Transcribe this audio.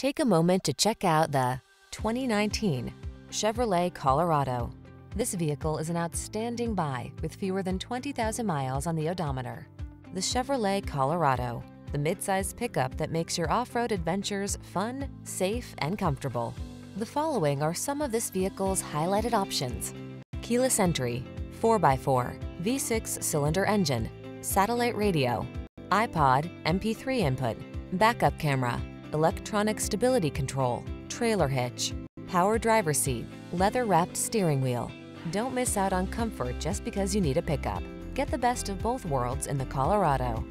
Take a moment to check out the 2019 Chevrolet Colorado. This vehicle is an outstanding buy with fewer than 20,000 miles on the odometer. The Chevrolet Colorado, the midsize pickup that makes your off-road adventures fun, safe, and comfortable. The following are some of this vehicle's highlighted options. Keyless entry, 4x4, V6 cylinder engine, satellite radio, iPod, MP3 input, backup camera, electronic stability control, trailer hitch, power driver seat, leather wrapped steering wheel. Don't miss out on comfort just because you need a pickup. Get the best of both worlds in the Colorado.